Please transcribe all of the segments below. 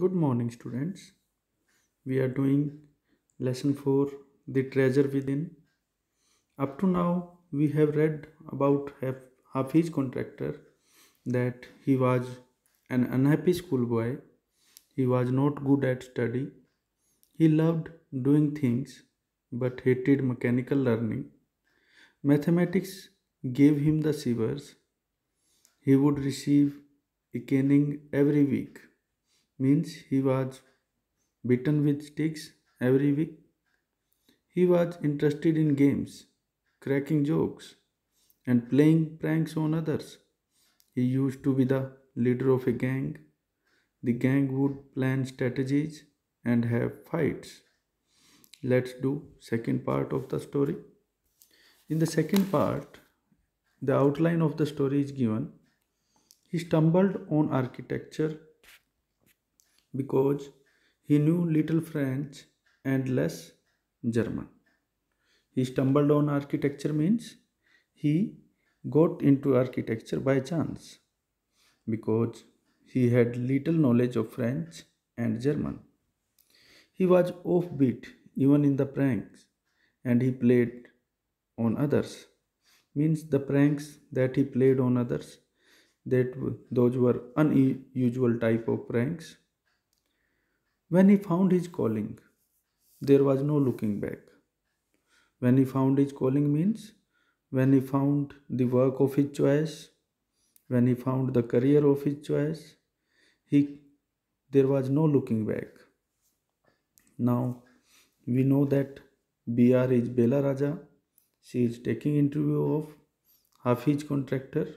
Good morning, students. We are doing lesson 4 The Treasure Within. Up to now, we have read about Haf- Hafiz contractor that he was an unhappy schoolboy. He was not good at study. He loved doing things but hated mechanical learning. Mathematics gave him the shivers. He would receive a caning every week means he was beaten with sticks every week. He was interested in games, cracking jokes, and playing pranks on others. He used to be the leader of a gang. The gang would plan strategies and have fights. Let's do second part of the story. In the second part, the outline of the story is given. He stumbled on architecture because he knew little French and less German. He stumbled on architecture means he got into architecture by chance because he had little knowledge of French and German. He was offbeat even in the pranks and he played on others means the pranks that he played on others that those were unusual type of pranks when he found his calling, there was no looking back. When he found his calling means when he found the work of his choice, when he found the career of his choice, he there was no looking back. Now we know that BR is Bela Raja. She is taking interview of Hafiz contractor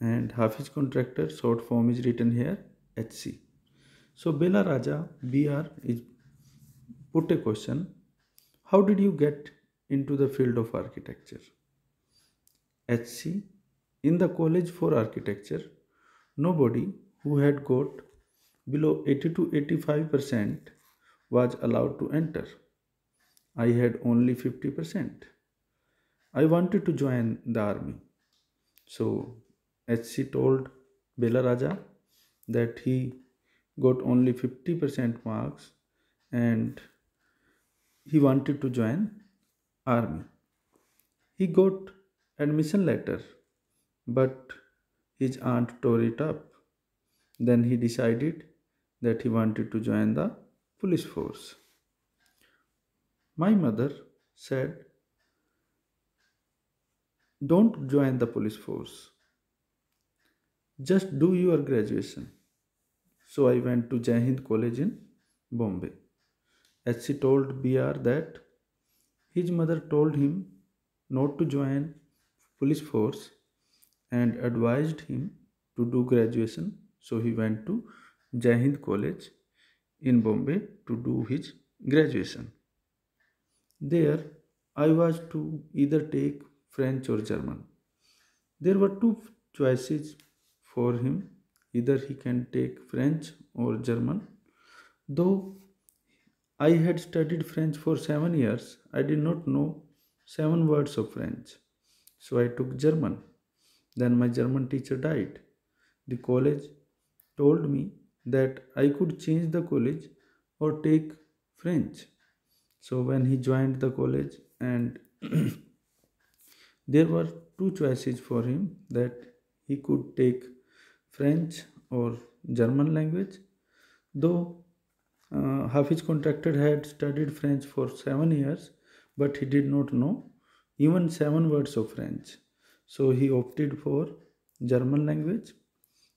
and Hafiz contractor short form is written here HC. So Bela Raja BR is put a question How did you get into the field of architecture? HC In the college for architecture, nobody who had got below 80 to 85 percent was allowed to enter. I had only 50 percent. I wanted to join the army. So HC told Bela Raja that he got only 50% marks and he wanted to join army. He got admission letter but his aunt tore it up. Then he decided that he wanted to join the police force. My mother said don't join the police force. Just do your graduation so I went to Jai Hind College in Bombay. As she told BR that his mother told him not to join police force and advised him to do graduation. So he went to Jai Hind College in Bombay to do his graduation. There I was to either take French or German. There were two choices for him either he can take French or German. Though I had studied French for seven years, I did not know seven words of French. So I took German. Then my German teacher died. The college told me that I could change the college or take French. So when he joined the college and there were two choices for him that he could take French or German language. Though uh, Hafiz contractor had studied French for seven years, but he did not know even seven words of French. So he opted for German language.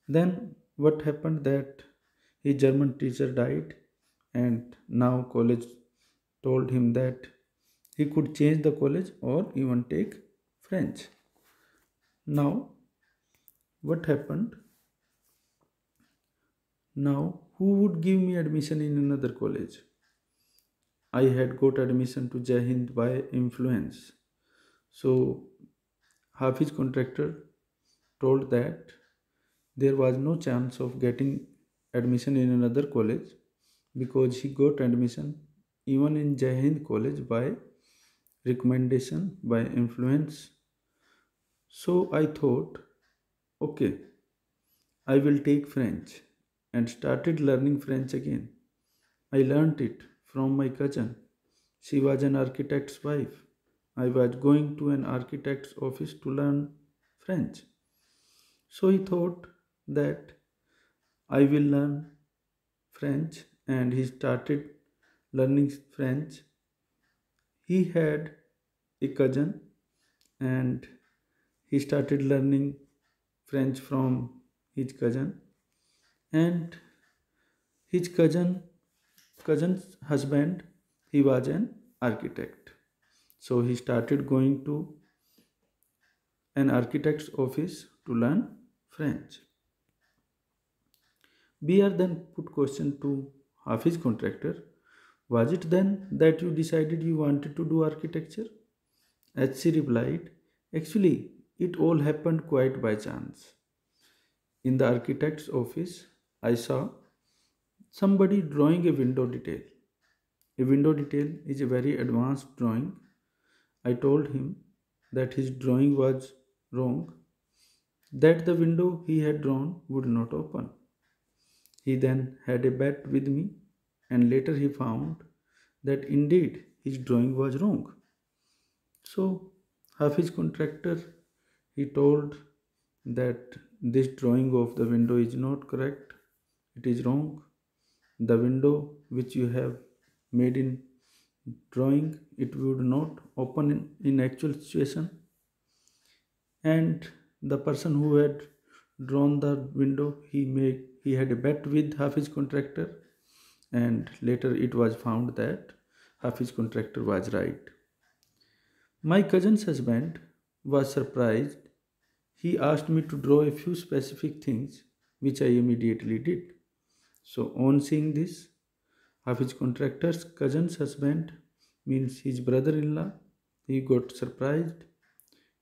Then what happened that his German teacher died, and now college told him that he could change the college or even take French. Now, what happened? Now, who would give me admission in another college? I had got admission to Jai Hind by influence. So, Hafiz contractor told that there was no chance of getting admission in another college because he got admission even in Jai Hind college by recommendation, by influence. So I thought, okay, I will take French and started learning French again. I learnt it from my cousin. She was an architect's wife. I was going to an architect's office to learn French. So he thought that I will learn French and he started learning French. He had a cousin and he started learning French from his cousin and his cousin cousin's husband he was an architect so he started going to an architect's office to learn French. BR then put question to Hafiz contractor, was it then that you decided you wanted to do architecture? HC replied, actually it all happened quite by chance. In the architect's office, I saw somebody drawing a window detail. A window detail is a very advanced drawing. I told him that his drawing was wrong, that the window he had drawn would not open. He then had a bet with me, and later he found that indeed his drawing was wrong. So, Hafiz contractor he told that this drawing of the window is not correct, it is wrong. The window which you have made in drawing it would not open in, in actual situation and the person who had drawn the window he made he had a bet with Hafiz contractor and later it was found that Hafiz contractor was right. My cousin's husband was surprised. He asked me to draw a few specific things which I immediately did. So on seeing this, Hafiz contractor's cousin's husband means his brother-in-law, he got surprised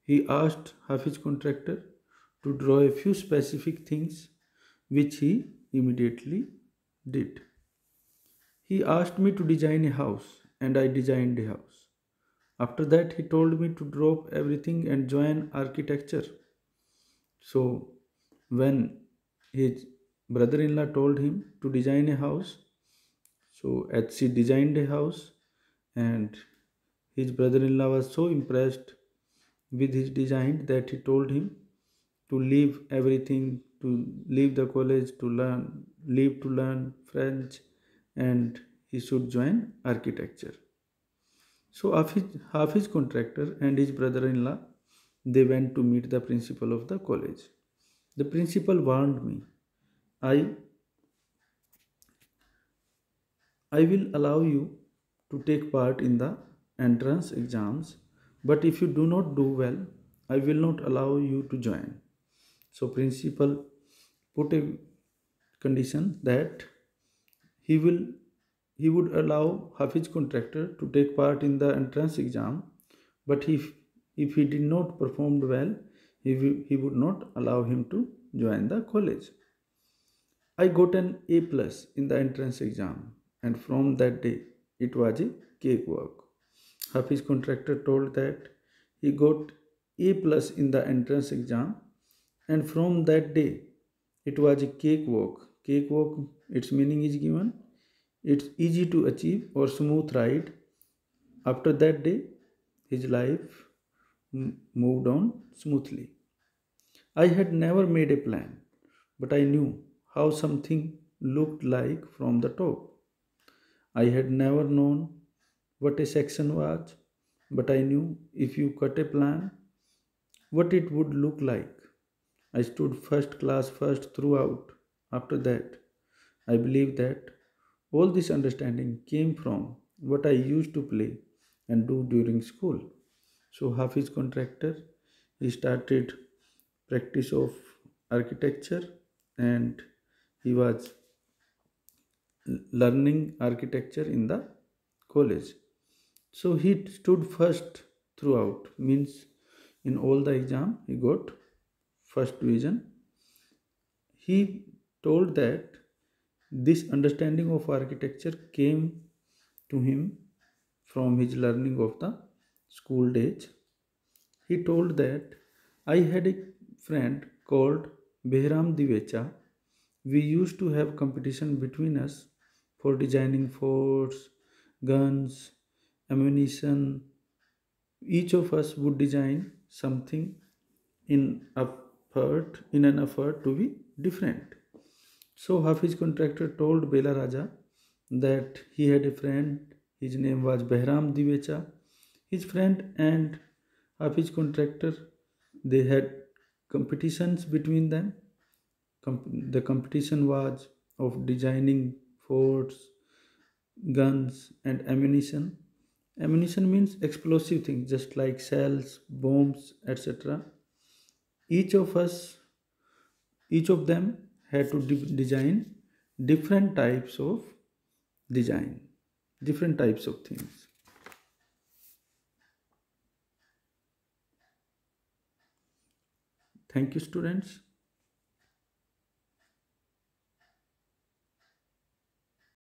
he asked Hafiz contractor to draw a few specific things which he immediately did. He asked me to design a house and I designed a house. After that, he told me to drop everything and join architecture. So, when his brother in law told him to design a house, so HC designed a house, and his brother in law was so impressed with his design that he told him to leave everything to leave the college to learn leave to learn french and he should join architecture. So Hafiz contractor and his brother-in-law they went to meet the principal of the college. The principal warned me i i will allow you to take part in the entrance exams but if you do not do well i will not allow you to join. So principal put a condition that he will he would allow Hafiz contractor to take part in the entrance exam but if if he did not perform well he, he would not allow him to join the college i got an a plus in the entrance exam and from that day it was a cakewalk Hafiz contractor told that he got A plus in the entrance exam and from that day it was a cakewalk. Cakewalk, its meaning is given. It's easy to achieve or smooth ride. After that day, his life moved on smoothly. I had never made a plan, but I knew how something looked like from the top. I had never known what a section was, but I knew if you cut a plan, what it would look like. I stood first class first throughout. After that, I believe that all this understanding came from what I used to play and do during school. So Hafiz contractor, he started practice of architecture and he was learning architecture in the college so he stood first throughout, means in all the exam he got first division. He told that this understanding of architecture came to him from his learning of the school days. He told that I had a friend called Behram Divecha we used to have competition between us for designing forts, guns, ammunition. Each of us would design something in effort in an effort to be different. So Hafiz contractor told Bela Raja that he had a friend, his name was Behram Divecha. His friend and Hafiz contractor they had competitions between them. The competition was of designing forts, guns, and ammunition. Ammunition means explosive things, just like shells, bombs, etc. Each of us, each of them had to de- design different types of design, different types of things. Thank you, students.